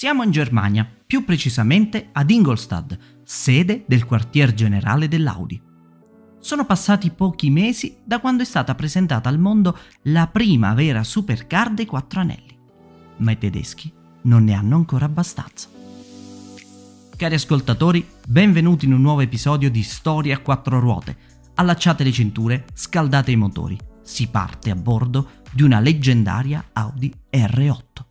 Siamo in Germania, più precisamente ad Ingolstadt, sede del quartier generale dell'Audi. Sono passati pochi mesi da quando è stata presentata al mondo la prima vera supercar dei quattro anelli, ma i tedeschi non ne hanno ancora abbastanza. Cari ascoltatori, benvenuti in un nuovo episodio di Storie a quattro ruote. Allacciate le cinture, scaldate i motori. Si parte a bordo di una leggendaria Audi R8.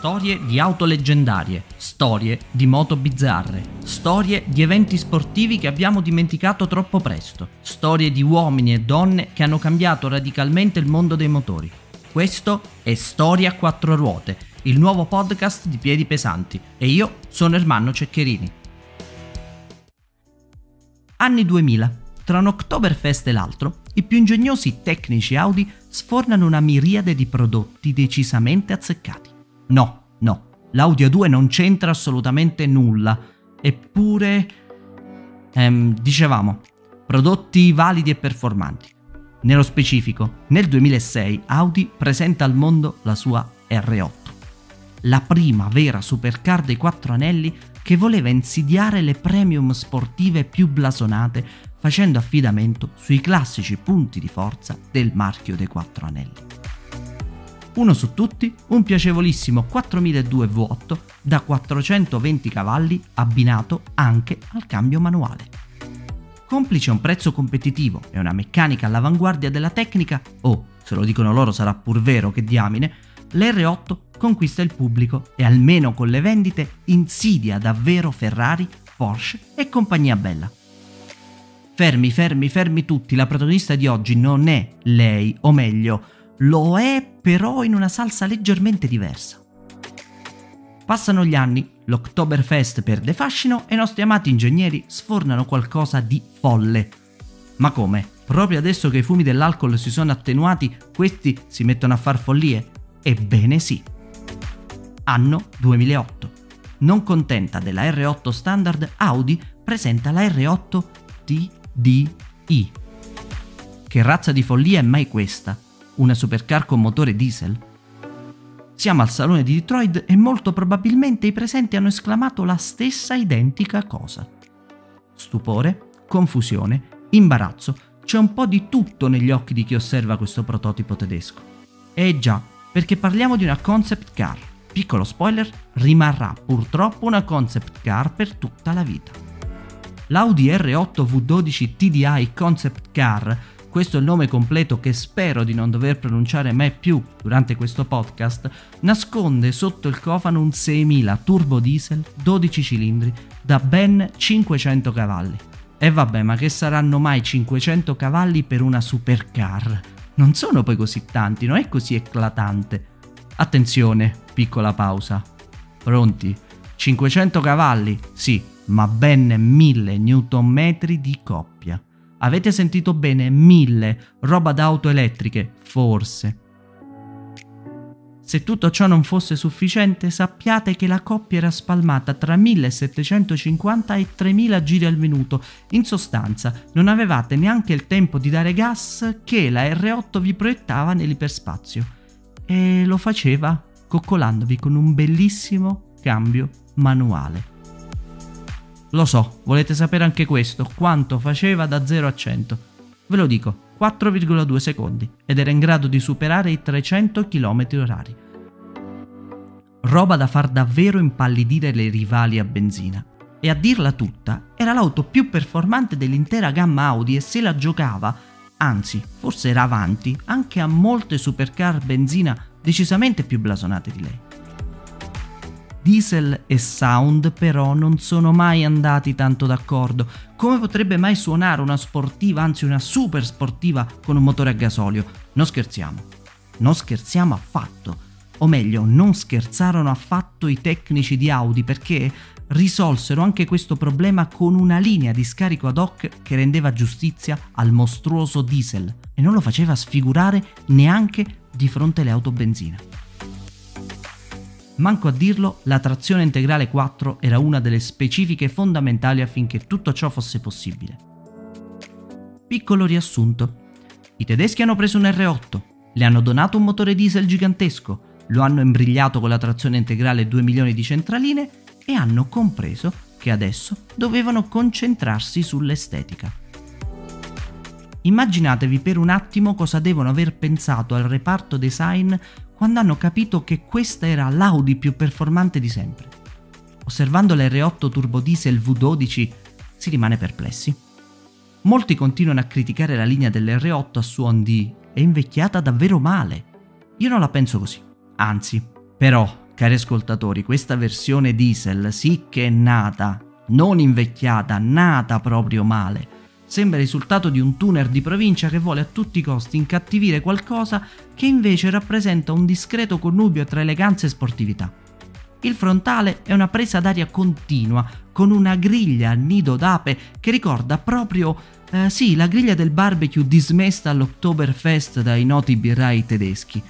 Storie di auto leggendarie, storie di moto bizzarre, storie di eventi sportivi che abbiamo dimenticato troppo presto, storie di uomini e donne che hanno cambiato radicalmente il mondo dei motori. Questo è Storia a quattro ruote, il nuovo podcast di Piedi Pesanti e io sono Ermanno Ceccherini. Anni 2000. Tra un Oktoberfest e l'altro, i più ingegnosi tecnici Audi sfornano una miriade di prodotti decisamente azzeccati. No, no, l'Audi A2 non c'entra assolutamente nulla. Eppure... Ehm, dicevamo, prodotti validi e performanti. Nello specifico, nel 2006 Audi presenta al mondo la sua R8, la prima vera supercar dei quattro anelli che voleva insidiare le premium sportive più blasonate facendo affidamento sui classici punti di forza del marchio dei quattro anelli. Uno su tutti, un piacevolissimo 4002 V8 da 420 cavalli abbinato anche al cambio manuale. Complice un prezzo competitivo e una meccanica all'avanguardia della tecnica, o, oh, se lo dicono loro sarà pur vero che diamine, l'R8 conquista il pubblico e almeno con le vendite insidia davvero Ferrari, Porsche e compagnia bella. Fermi, fermi, fermi tutti, la protagonista di oggi non è lei, o meglio, lo è però in una salsa leggermente diversa. Passano gli anni, l'Oktoberfest perde fascino e i nostri amati ingegneri sfornano qualcosa di folle. Ma come? Proprio adesso che i fumi dell'alcol si sono attenuati, questi si mettono a far follie? Ebbene sì. Anno 2008. Non contenta della R8 standard, Audi presenta la R8 TDI. Che razza di follia è mai questa? Una supercar con motore diesel? Siamo al salone di Detroit e molto probabilmente i presenti hanno esclamato la stessa identica cosa. Stupore, confusione, imbarazzo, c'è un po' di tutto negli occhi di chi osserva questo prototipo tedesco. E già, perché parliamo di una concept car. Piccolo spoiler, rimarrà purtroppo una concept car per tutta la vita. L'Audi R8 V12 TDI Concept Car questo è il nome completo che spero di non dover pronunciare mai più durante questo podcast, nasconde sotto il cofano un 6000 turbo diesel 12 cilindri da ben 500 cavalli. E vabbè, ma che saranno mai 500 cavalli per una supercar? Non sono poi così tanti, non è così eclatante. Attenzione, piccola pausa. Pronti? 500 cavalli? Sì, ma ben 1000 Nm di coppia. Avete sentito bene, mille, roba d'auto elettriche, forse. Se tutto ciò non fosse sufficiente, sappiate che la coppia era spalmata tra 1750 e 3000 giri al minuto. In sostanza, non avevate neanche il tempo di dare gas che la R8 vi proiettava nell'iperspazio. E lo faceva coccolandovi con un bellissimo cambio manuale. Lo so, volete sapere anche questo, quanto faceva da 0 a 100. Ve lo dico, 4,2 secondi ed era in grado di superare i 300 km orari. Roba da far davvero impallidire le rivali a benzina. E a dirla tutta, era l'auto più performante dell'intera gamma Audi e se la giocava, anzi, forse era avanti, anche a molte supercar benzina decisamente più blasonate di lei. Diesel e Sound però non sono mai andati tanto d'accordo. Come potrebbe mai suonare una sportiva, anzi una super sportiva, con un motore a gasolio? Non scherziamo. Non scherziamo affatto. O meglio, non scherzarono affatto i tecnici di Audi perché risolsero anche questo problema con una linea di scarico ad hoc che rendeva giustizia al mostruoso diesel e non lo faceva sfigurare neanche di fronte alle auto benzina. Manco a dirlo, la trazione integrale 4 era una delle specifiche fondamentali affinché tutto ciò fosse possibile. Piccolo riassunto. I tedeschi hanno preso un R8, le hanno donato un motore diesel gigantesco, lo hanno imbrigliato con la trazione integrale 2 milioni di centraline e hanno compreso che adesso dovevano concentrarsi sull'estetica. Immaginatevi per un attimo cosa devono aver pensato al reparto design quando hanno capito che questa era l'Audi più performante di sempre. Osservando l'R8 turbo diesel V12 si rimane perplessi. Molti continuano a criticare la linea dell'R8 a suon di è invecchiata davvero male. Io non la penso così. Anzi, però, cari ascoltatori, questa versione diesel sì che è nata, non invecchiata, nata proprio male sembra il risultato di un tuner di provincia che vuole a tutti i costi incattivire qualcosa che invece rappresenta un discreto connubio tra eleganza e sportività. Il frontale è una presa d'aria continua, con una griglia a nido d'ape che ricorda proprio, eh, sì, la griglia del barbecue dismessa all'Oktoberfest dai noti birrai tedeschi.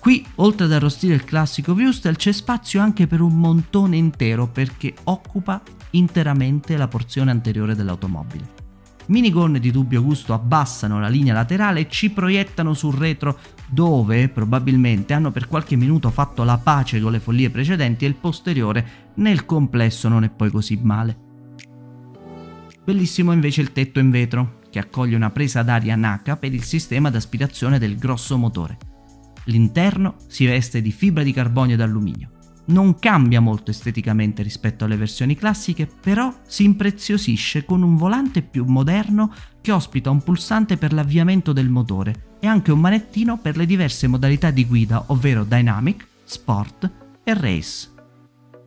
Qui, oltre ad arrostire il classico Wustel, c'è spazio anche per un montone intero perché occupa interamente la porzione anteriore dell'automobile minigonne di dubbio gusto abbassano la linea laterale e ci proiettano sul retro dove probabilmente hanno per qualche minuto fatto la pace con le follie precedenti e il posteriore nel complesso non è poi così male. Bellissimo invece il tetto in vetro, che accoglie una presa d'aria NACA per il sistema d'aspirazione del grosso motore. L'interno si veste di fibra di carbonio ed alluminio non cambia molto esteticamente rispetto alle versioni classiche, però si impreziosisce con un volante più moderno che ospita un pulsante per l'avviamento del motore e anche un manettino per le diverse modalità di guida, ovvero Dynamic, Sport e Race.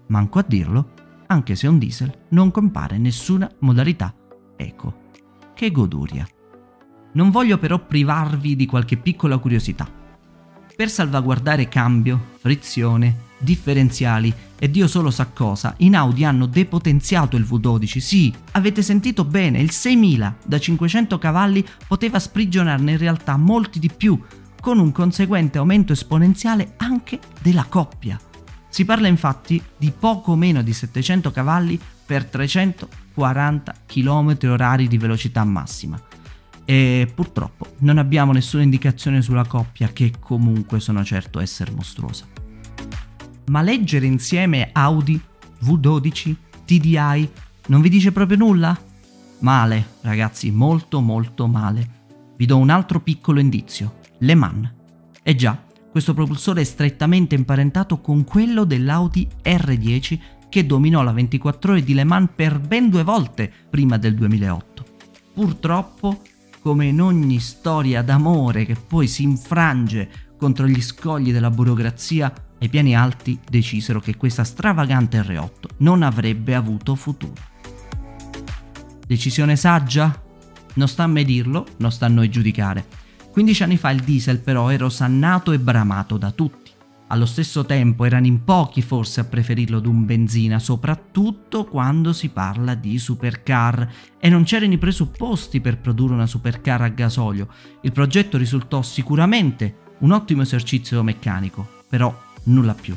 Manco a dirlo, anche se un diesel non compare nessuna modalità eco. Che goduria. Non voglio però privarvi di qualche piccola curiosità. Per salvaguardare cambio, frizione, differenziali e Dio solo sa cosa, in Audi hanno depotenziato il V12. Sì, avete sentito bene, il 6000 da 500 cavalli poteva sprigionarne in realtà molti di più, con un conseguente aumento esponenziale anche della coppia. Si parla infatti di poco meno di 700 cavalli per 340 km h di velocità massima. E purtroppo non abbiamo nessuna indicazione sulla coppia che comunque sono certo essere mostruosa ma leggere insieme Audi, V12, TDI non vi dice proprio nulla? Male, ragazzi, molto molto male. Vi do un altro piccolo indizio. Le Mans. Eh già, questo propulsore è strettamente imparentato con quello dell'Audi R10 che dominò la 24 ore di Le Mans per ben due volte prima del 2008. Purtroppo, come in ogni storia d'amore che poi si infrange contro gli scogli della burocrazia, ai piani alti decisero che questa stravagante R8 non avrebbe avuto futuro. Decisione saggia? Non sta a me dirlo, non sta a noi giudicare. 15 anni fa il diesel però era osannato e bramato da tutti. Allo stesso tempo erano in pochi forse a preferirlo ad un benzina, soprattutto quando si parla di supercar e non c'erano i presupposti per produrre una supercar a gasolio. Il progetto risultò sicuramente un ottimo esercizio meccanico, però nulla più.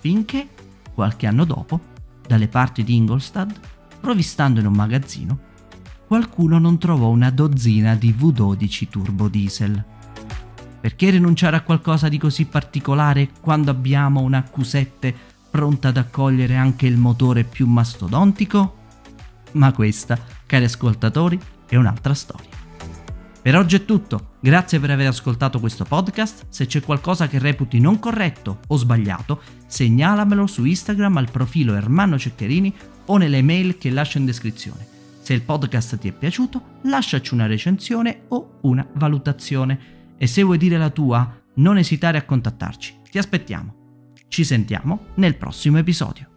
Finché, qualche anno dopo, dalle parti di Ingolstadt, provistando in un magazzino, qualcuno non trovò una dozzina di V12 turbo diesel. Perché rinunciare a qualcosa di così particolare quando abbiamo una Q7 pronta ad accogliere anche il motore più mastodontico? Ma questa, cari ascoltatori, è un'altra storia. Per oggi è tutto, grazie per aver ascoltato questo podcast, se c'è qualcosa che reputi non corretto o sbagliato, segnalamelo su Instagram al profilo Ermanno Ceccherini o nelle mail che lascio in descrizione. Se il podcast ti è piaciuto, lasciaci una recensione o una valutazione e se vuoi dire la tua, non esitare a contattarci. Ti aspettiamo. Ci sentiamo nel prossimo episodio.